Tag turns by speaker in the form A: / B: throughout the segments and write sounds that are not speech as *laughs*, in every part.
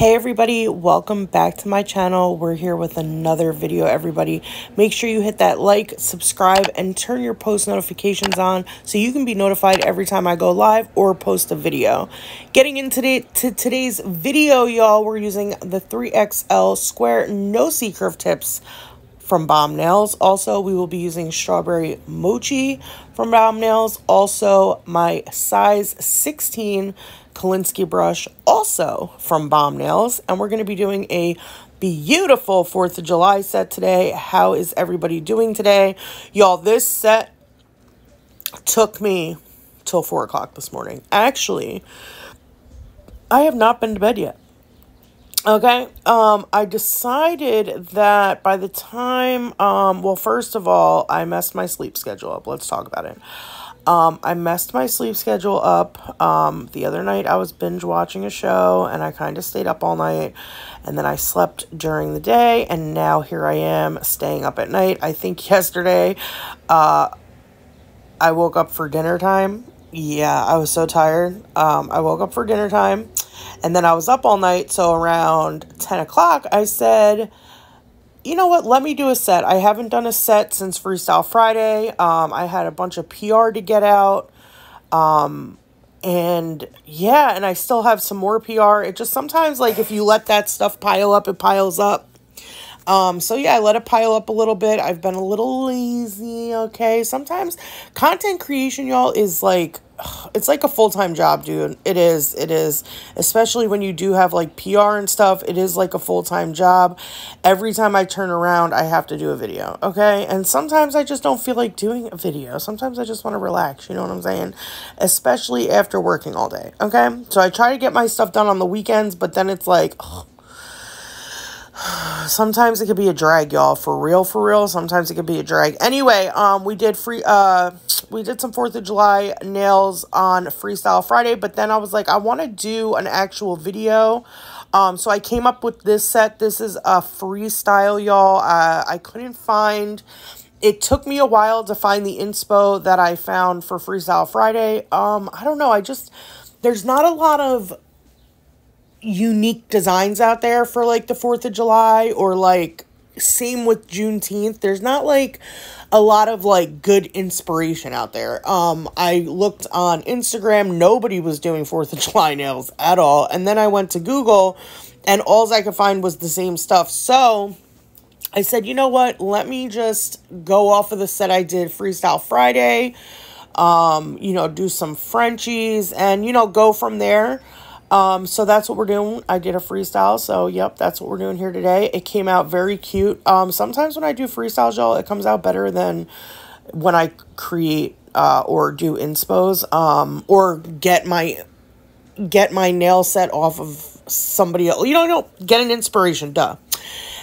A: Hey everybody, welcome back to my channel. We're here with another video, everybody. Make sure you hit that like, subscribe, and turn your post notifications on so you can be notified every time I go live or post a video. Getting into to today's video, y'all, we're using the 3XL Square No C-Curve tips from Bomb Nails. Also, we will be using Strawberry Mochi from Bomb Nails. Also, my size 16 Kolinsky brush, also from Bomb Nails. And we're going to be doing a beautiful 4th of July set today. How is everybody doing today? Y'all, this set took me till 4 o'clock this morning. Actually, I have not been to bed yet. Okay, um, I decided that by the time, um, well, first of all, I messed my sleep schedule up. Let's talk about it. Um, I messed my sleep schedule up. Um, the other night I was binge watching a show and I kind of stayed up all night and then I slept during the day and now here I am staying up at night. I think *laughs* yesterday uh, I woke up for dinner time. Yeah, I was so tired. Um, I woke up for dinner time and then I was up all night. So around 10 o'clock, I said, you know what? Let me do a set. I haven't done a set since Freestyle Friday. Um, I had a bunch of PR to get out. Um, and yeah, and I still have some more PR. It just sometimes, like, if you let that stuff pile up, it piles up. Um, so yeah, I let it pile up a little bit. I've been a little lazy, okay? Sometimes content creation, y'all, is like *sighs* it's like a full-time job, dude. It is. It is. Especially when you do have like PR and stuff, it is like a full-time job. Every time I turn around, I have to do a video, okay? And sometimes I just don't feel like doing a video. Sometimes I just want to relax, you know what I'm saying? Especially after working all day, okay? So I try to get my stuff done on the weekends, but then it's like ugh, *sighs* oh, sometimes it could be a drag y'all. For real for real sometimes it could be a drag. Anyway um we did free uh we did some fourth of july nails on freestyle friday but then i was like i want to do an actual video. Um so i came up with this set. This is a freestyle y'all. Uh, i couldn't find it took me a while to find the inspo that i found for freestyle friday. Um i don't know. I just there's not a lot of unique designs out there for like the 4th of July or like same with Juneteenth. There's not like a lot of like good inspiration out there. Um I looked on Instagram, nobody was doing 4th of *laughs* July nails at all. And then I went to Google and all I could find was the same stuff. So I said, "You know what? Let me just go off of the set I did Freestyle Friday. Um, you know, do some Frenchies and you know, go from there." Um, so that's what we're doing. I did a freestyle. So, yep, that's what we're doing here today. It came out very cute. Um, sometimes when I do freestyles, y'all, it comes out better than when I create uh, or do inspos um, or get my get my nail set off of somebody else. You know, know, get an inspiration, duh.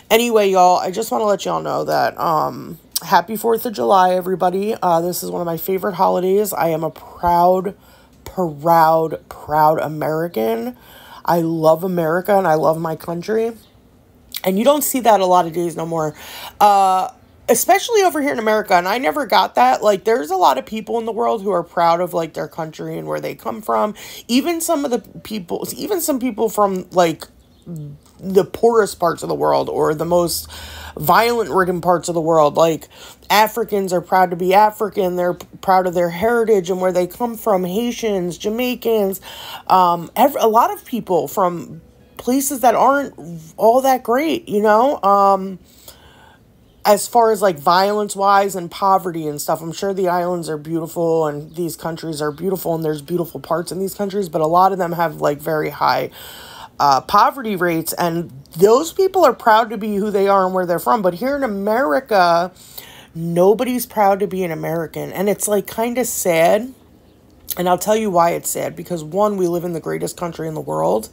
A: Anyway, y'all, I just want to let y'all know that um, happy 4th of July, everybody. Uh, this is one of my favorite holidays. I am a proud proud, proud American. I love America and I love my country. And you don't see that a lot of days no more. Uh, especially over here in America. And I never got that. Like, there's a lot of people in the world who are proud of, like, their country and where they come from. Even some of the people, even some people from, like, the poorest parts of the world or the most violent ridden parts of the world. Like Africans are proud to be African. They're proud of their heritage and where they come from. Haitians, Jamaicans, um, a lot of people from places that aren't all that great, you know? Um, as far as like violence wise and poverty and stuff, I'm sure the islands are beautiful and these countries are beautiful and there's beautiful parts in these countries, but a lot of them have like very high uh, poverty rates, and those people are proud to be who they are and where they're from. But here in America, nobody's proud to be an American, and it's like kind of sad. And I'll tell you why it's sad because one, we live in the greatest country in the world.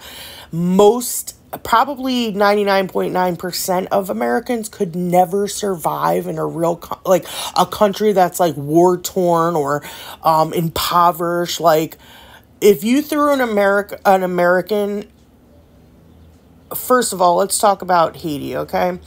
A: Most, probably 99.9% of Americans could never survive in a real, like a country that's like war torn or um, impoverished. Like, if you threw an America, an American first of all, let's talk about Haiti, okay?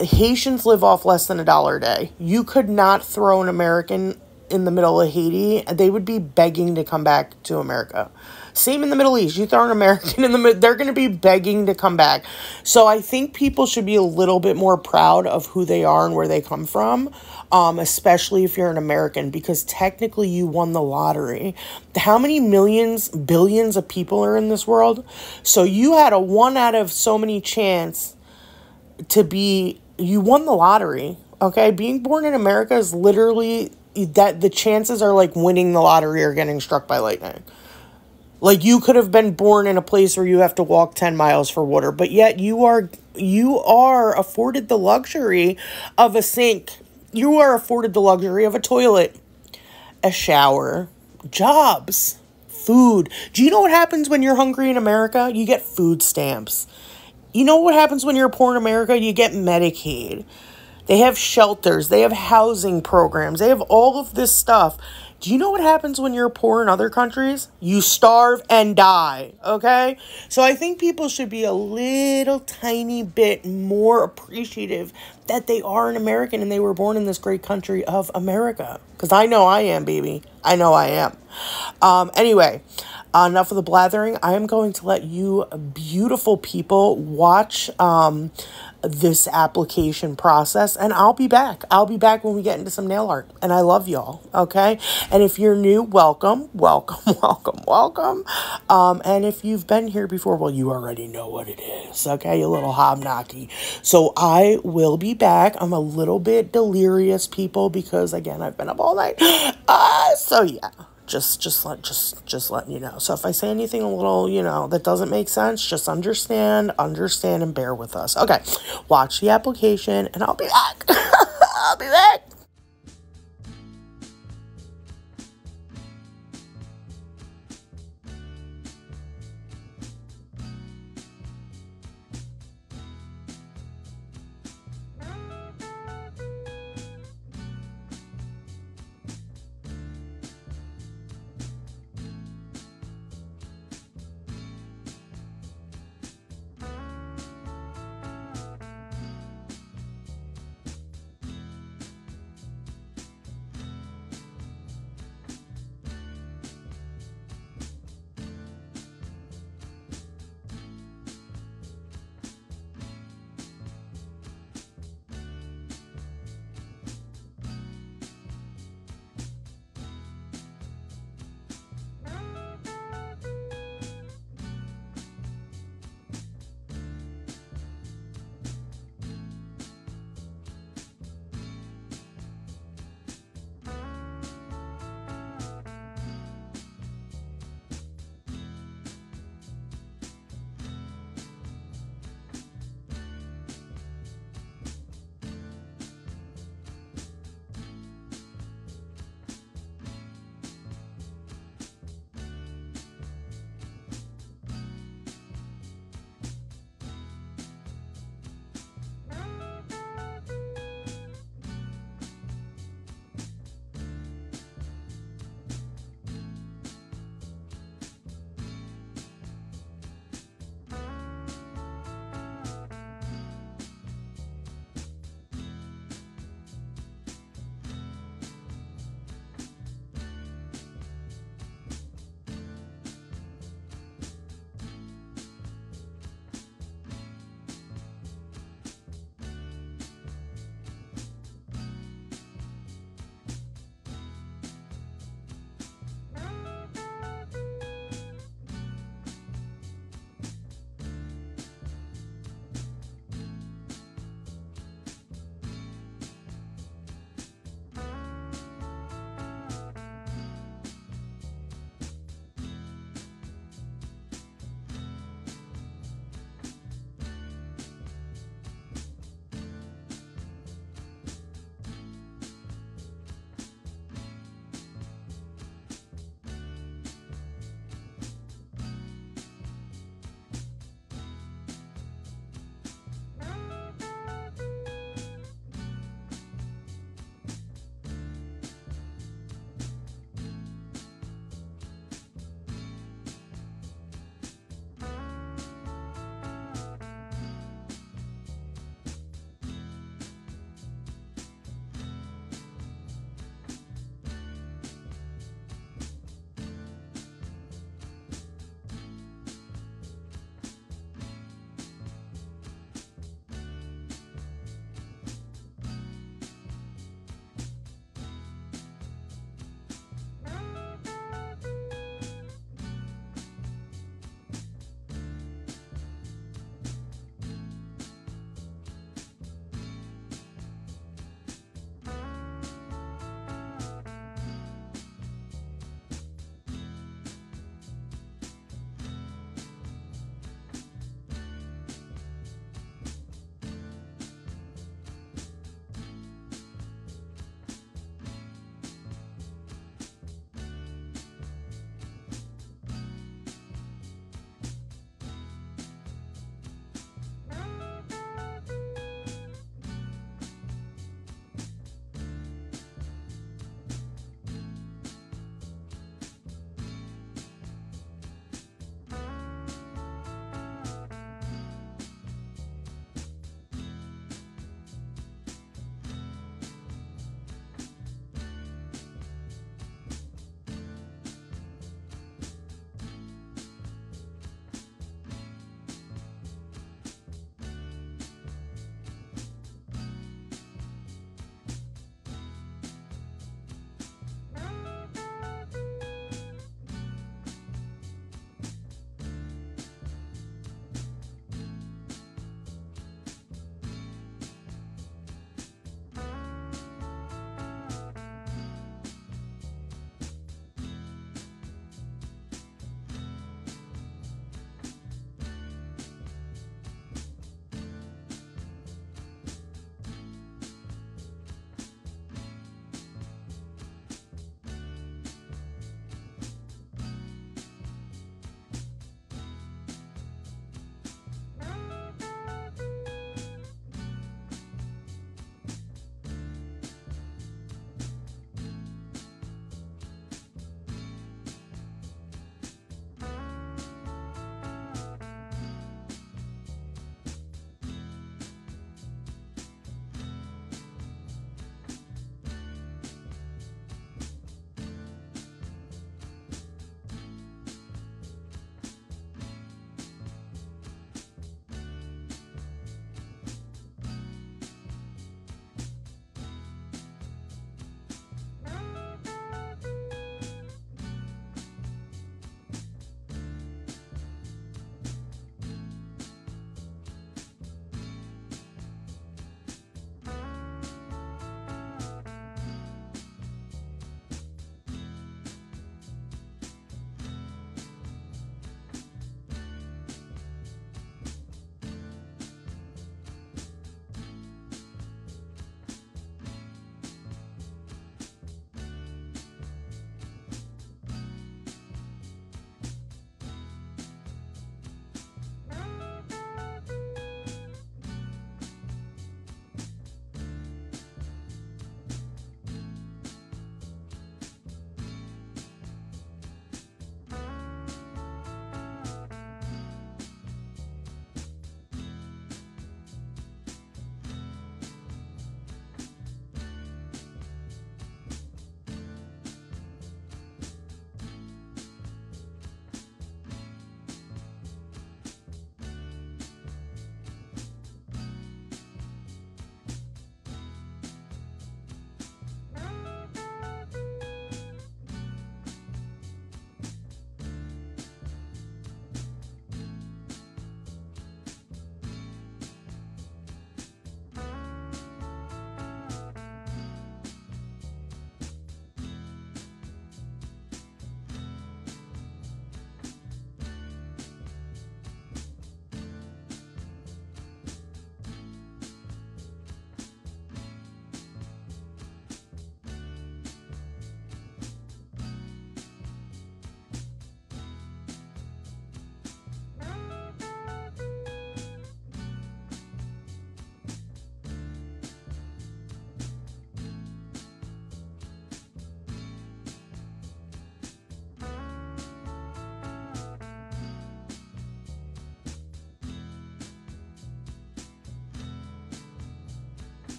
A: Haitians live off less than a dollar a day. You could not throw an American in the middle of Haiti, they would be begging to come back to America. Same in the Middle East. You throw an American in the middle, they're going to be begging to come back. So I think people should be a little bit more proud of who they are and where they come from, um, especially if you're an American, because technically you won the lottery. How many millions, billions of people are in this world? So you had a one out of so many chance to be, you won the lottery. Okay, being born in America is literally that the chances are like winning the lottery or getting struck by lightning. Like you could have been born in a place where you have to walk 10 miles for water, but yet you are you are afforded the luxury of a sink. You are afforded the luxury of a toilet, a shower, jobs, food. Do you know what happens when you're hungry in America? You get food stamps. You know what happens when you're poor in America? You get Medicaid. They have shelters, they have housing programs, they have all of this stuff. Do you know what happens when you're poor in other countries? You starve and die, okay? So I think people should be a little tiny bit more appreciative that they are an American and they were born in this great country of America. Because I know I am, baby. I know I am. Um, anyway, enough of the blathering. I am going to let you beautiful people watch um, this application process and I'll be back. I'll be back when we get into some nail art. And I love y'all, okay? And if you're new, welcome, welcome, *laughs* welcome, welcome. Um, and if you've been here before, well, you already know what it is, okay? You little hobnocky. So I will be back. I'm a little bit delirious, people, because again, I've been up all night. Uh, *gasps* so yeah just just let just just letting you know. So if i say anything a little you know that doesn't make sense just understand understand and bear with us. Okay watch the application and i'll be back. *laughs* I'll be back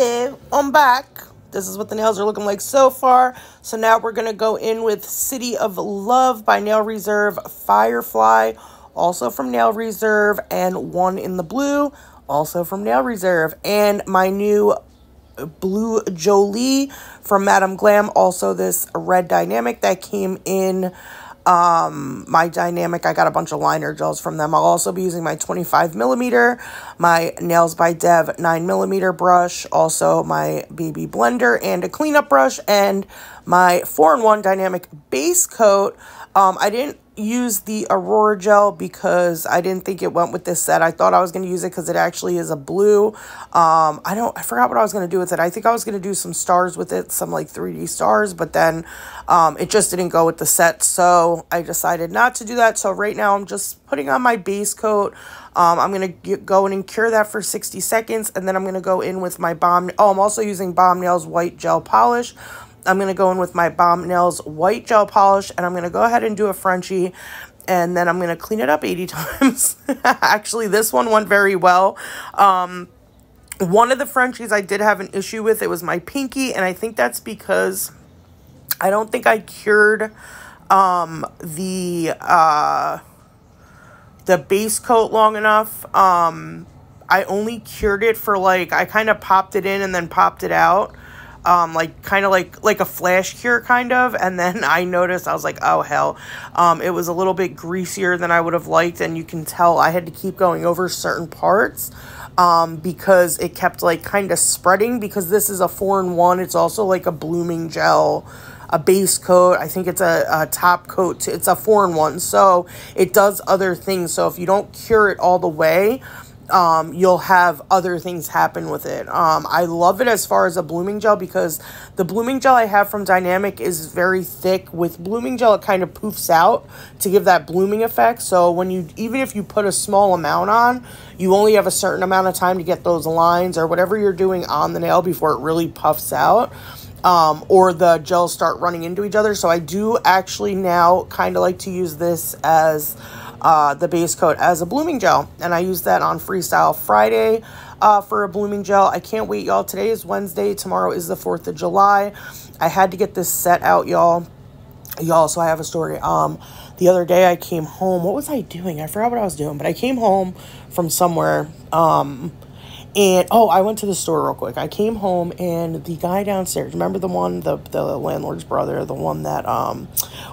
A: I'm back. This is what the nails are looking like so far. So now we're going to go in with City of Love by Nail Reserve Firefly, also from Nail Reserve, and One in the Blue, also from Nail Reserve. And my new Blue Jolie from Madam Glam, also this red dynamic that came in um, my Dynamic, I got a bunch of liner gels from them. I'll also be using my 25 millimeter, my Nails by Dev 9 millimeter brush, also my BB blender and a cleanup brush, and my 4-in-1 Dynamic base coat. Um, I didn't use the Aurora gel because I didn't think it went with this set. I thought I was going to use it because it actually is a blue. Um, I don't, I forgot what I was going to do with it. I think I was going to do some stars with it, some like 3D stars, but then um, it just didn't go with the set. So I decided not to do that. So right now I'm just putting on my base coat. Um, I'm going to go in and cure that for 60 seconds. And then I'm going to go in with my Balm. Oh, I'm also using Balm Nails White Gel Polish. I'm going to go in with my Bomb Nails White Gel Polish, and I'm going to go ahead and do a Frenchie, and then I'm going to clean it up 80 *laughs* times. Actually, this one went very well. Um, one of the Frenchies I did have an issue with, it was my pinky, and I think that's because I don't think I cured um, the, uh, the base coat long enough. Um, I only cured it for like, I kind of popped it in and then popped it out um, like kind of like like a flash cure kind of and then *laughs* i noticed i was like oh hell um, it was a little bit greasier than i would have liked and you can tell i had to keep going over certain parts um, because it kept like kind of spreading because this is a four-in-one it's also like a blooming gel a base coat. I think it's a, a top coat. It's a four-in-one. So it does other things. So if you don't cure it all the way, um, you'll have other things happen with it. Um, I love it as far as a blooming gel because the blooming gel I have from Dynamic is very thick. With blooming gel, it kind of poofs out to give that blooming effect. So when you, even if you put a small amount on, you only have a certain amount of time to get those lines or whatever you're doing on the nail before it really puffs out. Um, or the gels start running into each other. So I do actually now kind of like to use this as uh, the base coat as a blooming gel. And I use that on Freestyle Friday uh, for a blooming gel. I can't wait, y'all. Today is Wednesday. Tomorrow is the 4th of July. I had to get this set out, y'all. Y'all, so I have a story. Um, the other day I came home. What was I doing? I forgot what I was doing, but I came home from somewhere. Um, and oh, I went to the store real quick. I came home and the guy downstairs, remember the one, the the landlord's brother, the one that um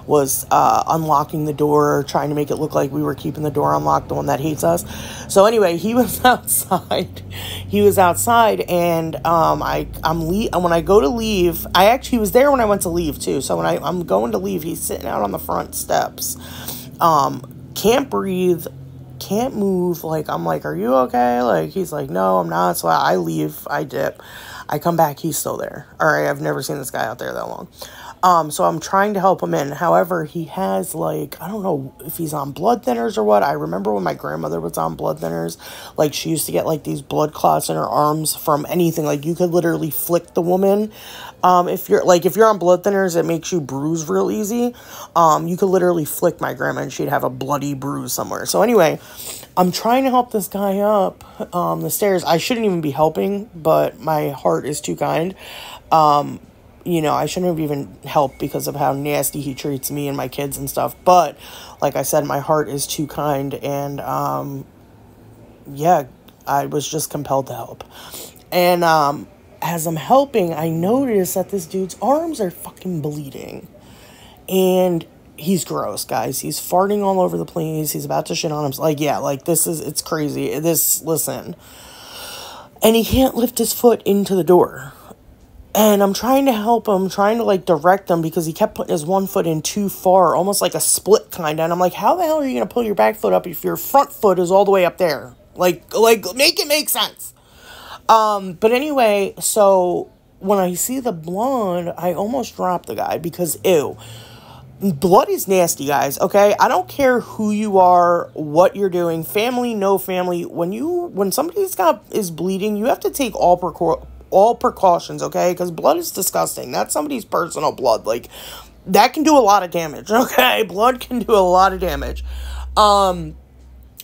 A: was uh, unlocking the door, trying to make it look like we were keeping the door unlocked, the one that hates us. So anyway, he *laughs* was outside. he was outside, and um, I I'm le- when I go to leave, I actually was there when I went to leave too. So when I I'm going to leave, he's sitting out on the front steps. Um, can't breathe can't move. Like, I'm like, are you okay? Like, he's like, no, I'm not. So I leave, I dip. I come back, he's still there. All right, I've never seen this guy out there that long. Um, so I'm trying to help him in. However, he has like, I don't know if he's on blood thinners or what. I remember when my grandmother was on blood thinners, like she used to get like these blood clots in her arms from anything. Like you could literally flick the woman. Um, if you're like, if you're on blood thinners, it makes you bruise real easy. Um, you could literally flick my grandma and she'd have a bloody bruise somewhere. So anyway, I'm trying to help this guy up um, the stairs. I shouldn't even be helping, but my heart is too kind. Um, you know, I shouldn't have even helped because of how nasty he treats me and my kids and stuff. But like I said, my heart is too kind, and um, yeah, I was just compelled to help. And um, as I'm helping, I notice that this dude's arms are fucking bleeding, and he's gross, guys. He's farting all over the place. He's about to shit on him. Like, yeah, like this is it's crazy. This listen. And he can't lift his foot into the door and I'm trying to help him, trying to like direct him because he kept putting his one foot in too far, almost like a split kind of. And I'm like, how the hell are you gonna pull your back foot up if your front foot is all the way up there? Like, like make it make sense. Um, but anyway, so when I see the blonde, I almost drop the guy because ew. Blood is nasty, guys, okay? I don't care who you are, what you're doing, family, no family. When you when somebody's got is bleeding, you have to take all precau all precautions, okay? Because blood is disgusting. That's somebody's personal blood. Like, that can do a lot of damage, *laughs* okay? Blood can do a lot of damage. Um,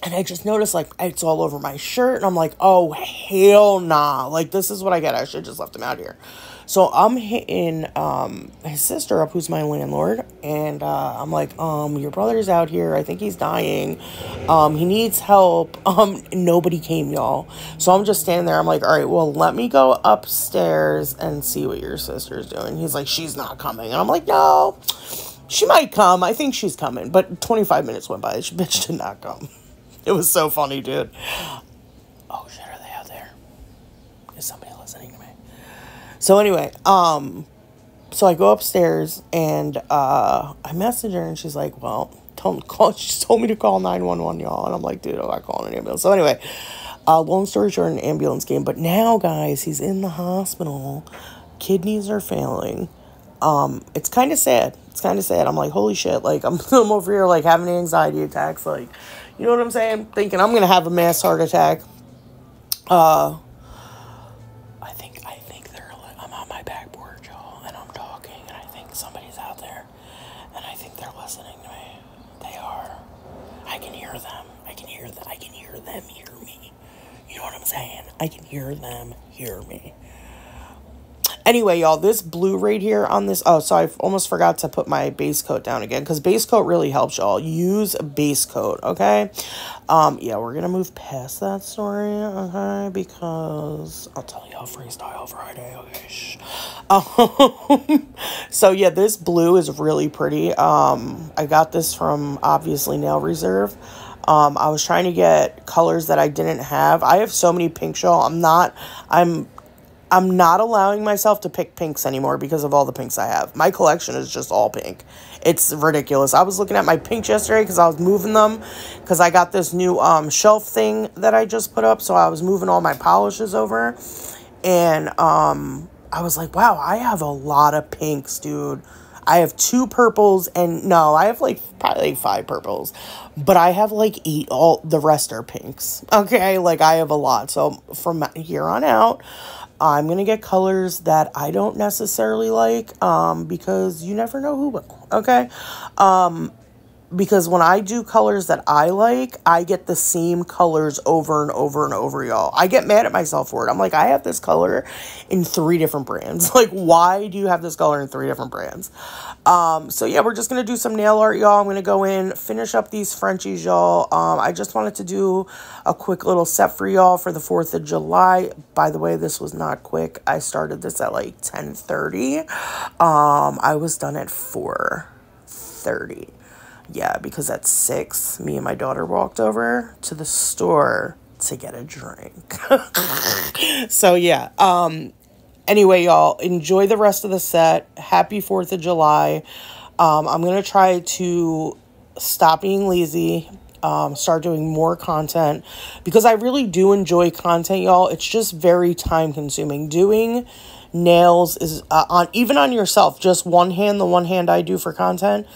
A: and I just noticed like it's all over my shirt, and I'm like, oh hell nah! Like this is what I get. I should just left him out here. So I'm hitting um, his sister up, who's my landlord, and uh, I'm like, um, your brother's out here. I think he's dying. Um, he needs help. *laughs* Um, nobody came, y'all. So I'm just standing there. I'm like, all right, well, let me go upstairs and see what your sister's doing. He's like, she's not coming, and I'm like, no, she might come. I think she's coming. But 25 minutes went by. *laughs* This bitch did not come. *laughs* It was so funny, dude. Oh shit, are they out there? Is somebody listening to me? So anyway, um, so I go upstairs and uh, I message her and she's like, "Well, don't *laughs* call." She told me to call nine one one, y'all, and I'm like, "Dude, I'm not calling an ambulance." So anyway, uh, long story short, an ambulance came, but now, guys, he's in the hospital. Kidneys are failing. Um, it's kind of sad. It's kind of sad. I'm like, holy shit! Like *laughs* I'm, I'm over here like having anxiety attacks, like you know what I'm saying? Thinking I'm gonna have a mass heart attack. Uh, I think I think they're. I'm on my back porch, y'all, and I'm talking, and I think somebody's out there, and I think they're listening to me. They are. I can hear them. I can hear them. I can hear them hear me. You know what I'm saying? I can hear them hear me. Anyway, y'all, this blue right here on this, oh, so I almost forgot to put my base coat down again, because base coat really helps y'all. Use a base coat, okay? Um, yeah, we're going to move past that story, okay? Because I'll tell y'all Freestyle Friday, okay? Shh. Um, *laughs* so, yeah, this blue is really pretty. Um, I got this from, obviously, Nail Reserve. Um, I was trying to get colors that I didn't have. I have so many pink y'all. I'm not, I'm I'm not allowing myself to pick pinks anymore because of all the pinks I have. My collection is just all pink. It's ridiculous. I was looking at my pinks yesterday because I was moving them because I got this new um, shelf thing that I just put up. So I was moving all my polishes over. And um, I was like, wow, I have a lot of pinks, dude. I have two purples and no, I have like probably like five purples, but I have like eight. All the rest are pinks. Okay, like I have a lot. So from here on out, I'm to get colors that I don't necessarily like um, because you never know who will, okay? Um, because when I do colors that I like, I get the same colors over and over and over, y'all. I get mad at myself for it. I'm like, I have this color in three different brands. *laughs* Like, why do you have this color in three different brands? Um, so yeah, we're just gonna do some nail art, y'all. I'm gonna go in, finish up these Frenchies, y'all. Um, I just wanted to do a quick little set for y'all for the 4th of July. By the way, this was not quick. I started this at like 10.30. Um, I was done at 4.30 yeah, because at six, me and my daughter walked over to the store to get a drink. *laughs* so yeah. Um anyway, y'all, enjoy the rest of the set. Happy 4th of July. Um, I'm gonna try to stop being lazy. Um, start doing more content because I really do enjoy content, y'all. It's just very time consuming. Doing nails is uh, on even on yourself. Just one hand, the one hand I do for content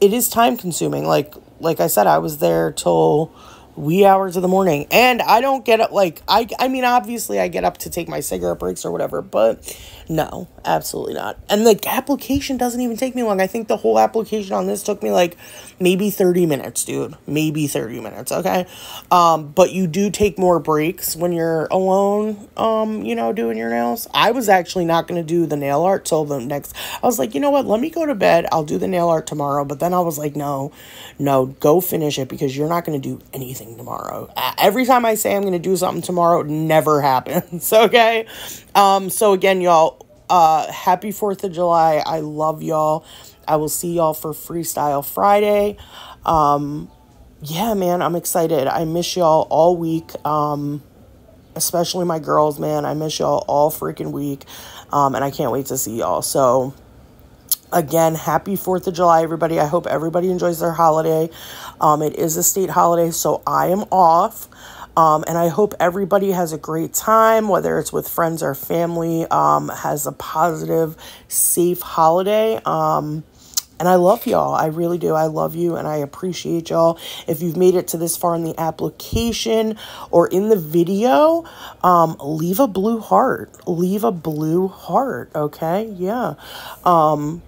A: it is time consuming. Like like I said, I was there till wee hours of the morning, and I don't get up like I. I mean, obviously, I get up to take my cigarette breaks or whatever, but no, absolutely not. And the application doesn't even take me long. I think the whole application on this took me like maybe 30 minutes, dude. Maybe 30 minutes, okay? Um, but you do take more breaks when you're alone, um, you know, doing your nails. I was actually not going to do the nail art till the next. I was like, you know what? Let me go to bed. I'll do the nail art tomorrow. But then I was like, no, no, go finish it because you're not going to do anything tomorrow. Every time I say I'm going to do something tomorrow, it never *laughs* happens, okay? Um, so again, y'all, uh, happy 4th of July. I love y'all. I will see y'all for Freestyle Friday. Um, yeah, man, I'm excited. I miss y'all all week. Um, especially my girls, man. I miss y'all all freaking week. Um, and I can't wait to see y'all. So, again, happy 4th of July, everybody. I hope everybody enjoys their holiday. Um, it is a state holiday, so I am off. Um, and I hope everybody has a great time, whether it's with friends or family, um, has a positive, safe holiday. Um, and I love y'all. I really do. I love you and I appreciate y'all. If you've made it to this far in the application or in the video, um, leave a blue heart. Leave a blue heart, okay? Yeah. Um,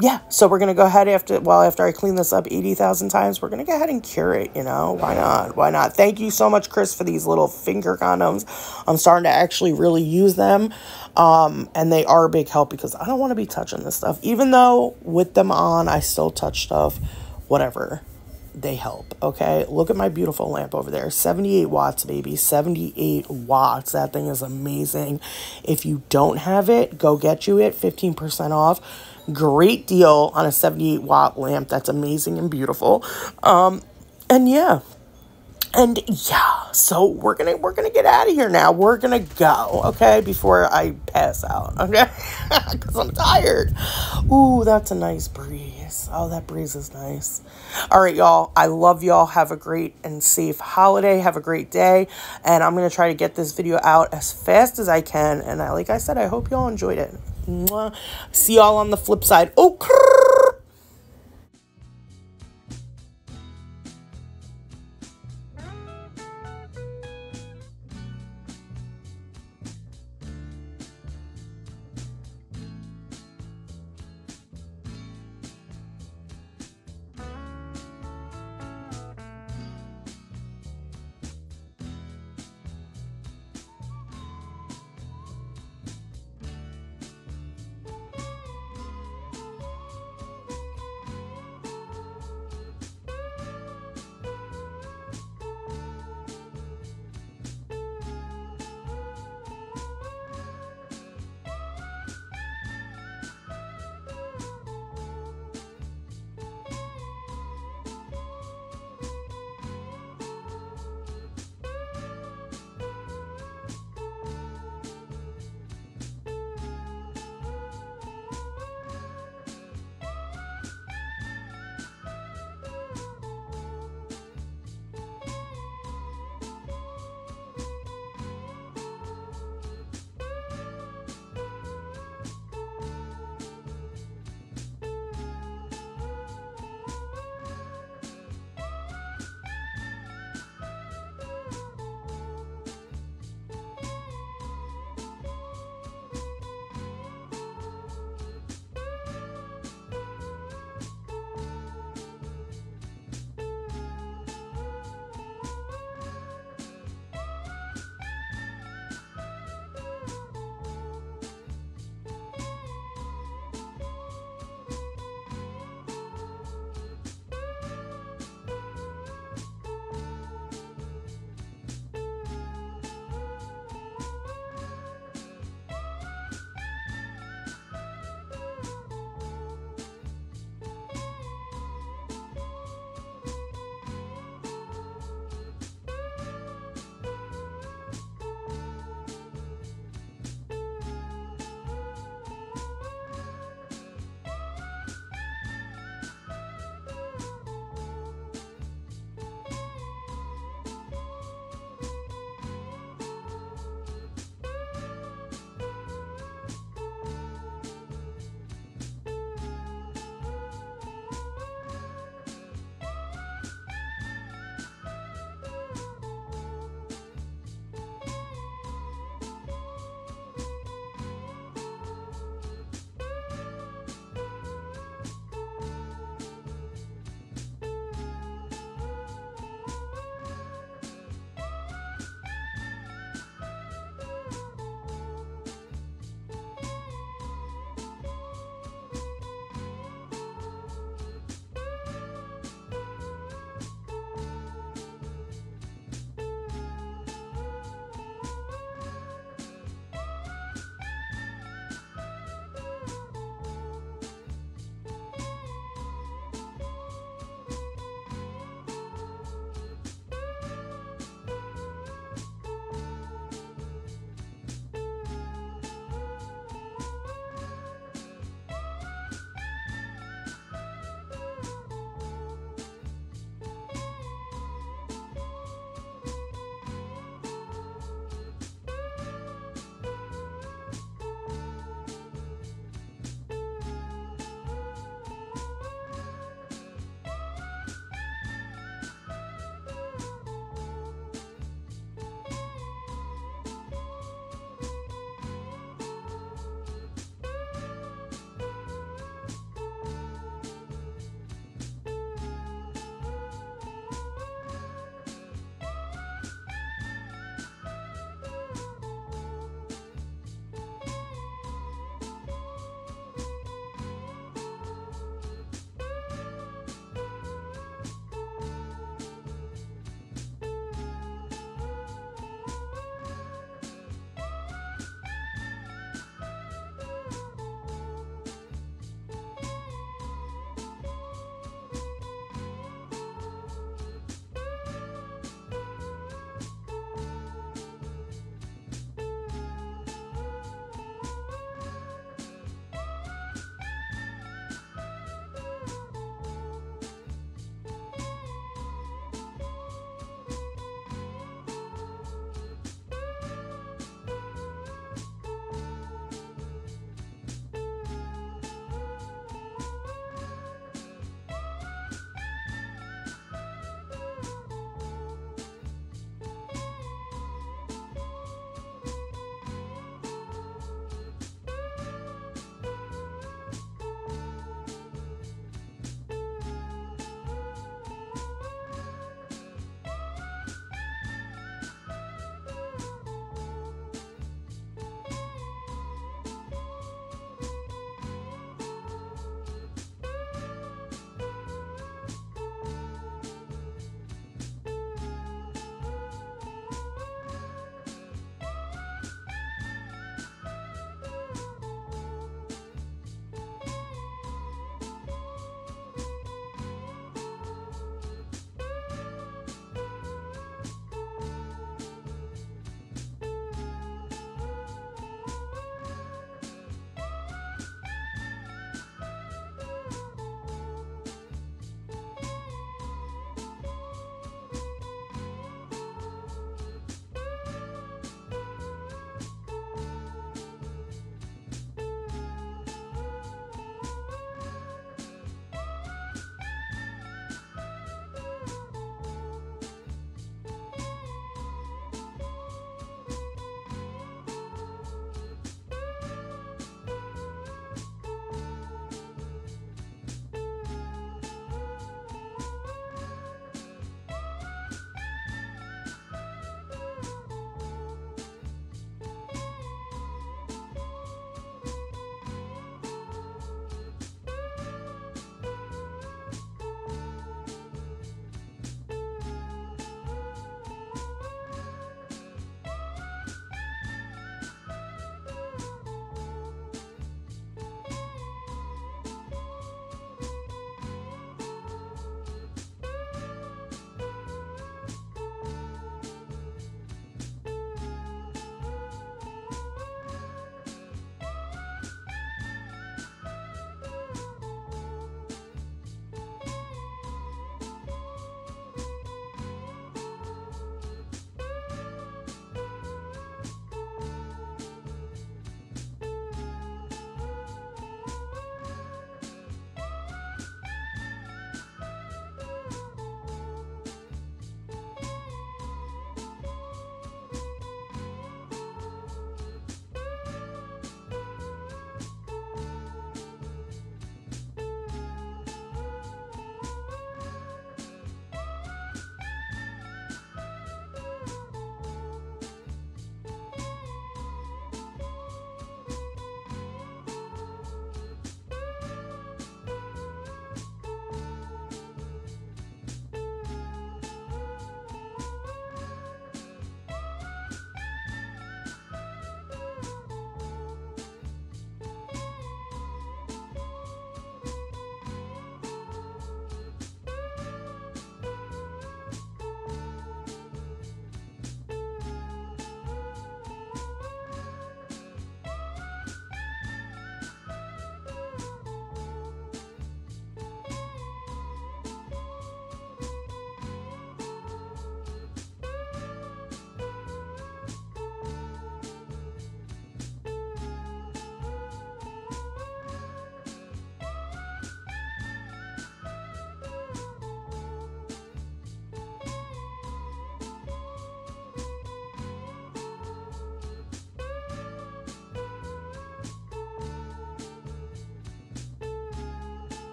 A: yeah, so we're gonna go ahead after well after I clean this up eighty thousand times, we're gonna go ahead and cure it. You know why not? Why not? Thank you so much, Chris, for these little finger condoms. I'm starting to actually really use them, um, and they are a big help because I don't want to be touching this stuff. Even though with them on, I still touch stuff. Whatever, they help. Okay, look at my beautiful lamp over there. 78 watts, baby. 78 watts. That thing is amazing. If you don't have it, go get you it. 15% off Great deal on a 78 watt lamp. That's amazing and beautiful. Um, and yeah. And yeah, so we're gonna we're gonna get out of here now. We're gonna go, okay, before I pass out, okay? *laughs* Because I'm tired. Ooh, that's a nice breeze. Oh, that breeze is nice. All right, y'all. I love y'all. Have a great and safe holiday. Have a great day. And I'm gonna try to get this video out as fast as I can. And I, like I said, I hope y'all enjoyed it. Mwah. See y'all on the flip side. Oh,